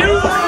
two.